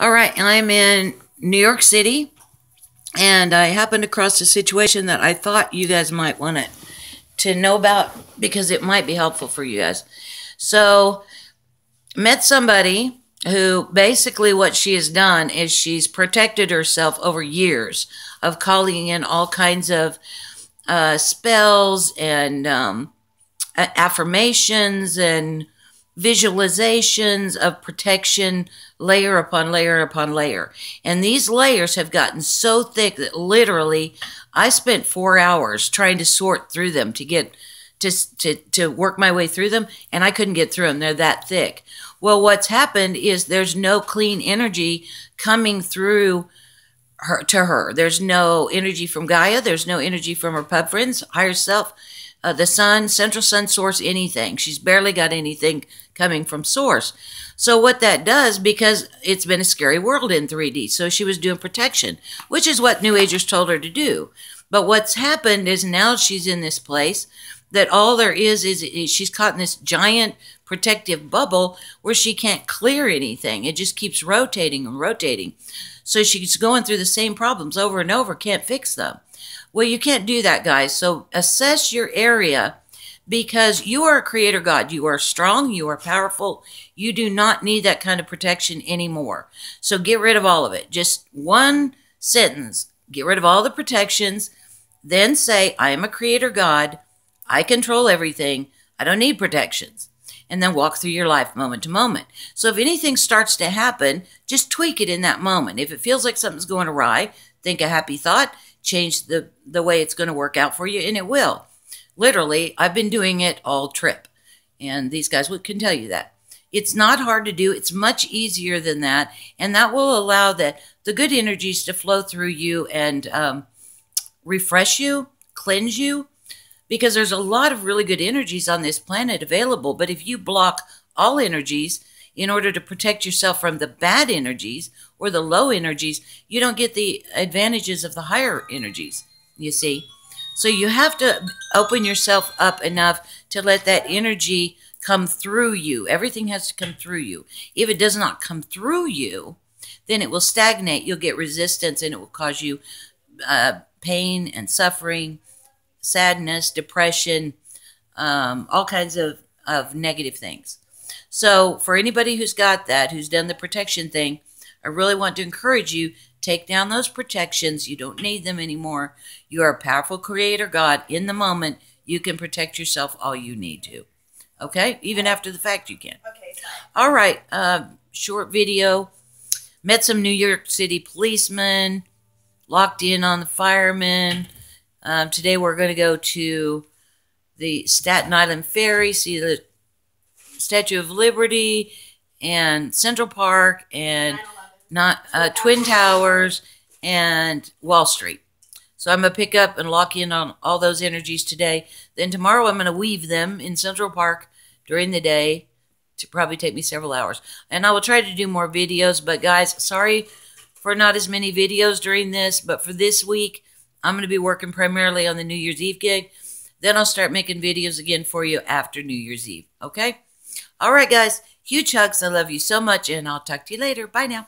All right, I'm in New York City, and I happened across a situation that I thought you guys might want to to know about because it might be helpful for you guys. So, met somebody who basically what she has done is she's protected herself over years of calling in all kinds of uh, spells and um, affirmations and visualizations of protection layer upon layer upon layer. And these layers have gotten so thick that literally I spent four hours trying to sort through them to get to, to, to work my way through them and I couldn't get through them. They're that thick. Well, what's happened is there's no clean energy coming through her to her. There's no energy from Gaia. There's no energy from her pub friends, higher self, uh, the sun, central sun source, anything. She's barely got anything coming from source. So what that does, because it's been a scary world in 3D, so she was doing protection, which is what New Agers told her to do. But what's happened is now she's in this place that all there is is, is she's caught in this giant protective bubble where she can't clear anything. It just keeps rotating and rotating. So she's going through the same problems over and over, can't fix them. Well, you can't do that, guys. So assess your area because you are a creator God. You are strong. You are powerful. You do not need that kind of protection anymore. So get rid of all of it. Just one sentence. Get rid of all the protections. Then say, I am a creator God. I control everything. I don't need protections. And then walk through your life moment to moment. So if anything starts to happen, just tweak it in that moment. If it feels like something's going awry, think a happy thought, change the, the way it's going to work out for you, and it will. Literally, I've been doing it all trip. And these guys can tell you that. It's not hard to do. It's much easier than that. And that will allow that the good energies to flow through you and um, refresh you, cleanse you, because there's a lot of really good energies on this planet available. But if you block all energies in order to protect yourself from the bad energies or the low energies, you don't get the advantages of the higher energies, you see. So you have to open yourself up enough to let that energy come through you. Everything has to come through you. If it does not come through you, then it will stagnate. You'll get resistance and it will cause you uh, pain and suffering, sadness, depression, um, all kinds of, of negative things. So, for anybody who's got that, who's done the protection thing, I really want to encourage you Take down those protections. You don't need them anymore. You are a powerful creator God. In the moment, you can protect yourself all you need to. Okay? Even after the fact, you can. Okay. All right. Uh, short video. Met some New York City policemen. Locked in on the firemen. Um, today we're going to go to the Staten Island Ferry, see the Statue of Liberty and Central Park and not uh, Twin Towers and Wall Street. So I'm to pick up and lock in on all those energies today. Then tomorrow I'm to weave them in Central Park during the day to probably take me several hours. And I will try to do more videos, but guys, sorry for not as many videos during this, but for this week, I'm going to be working primarily on the New Year's Eve gig. Then I'll start making videos again for you after New Year's Eve, okay? All right, guys, huge hugs. I love you so much, and I'll talk to you later. Bye now.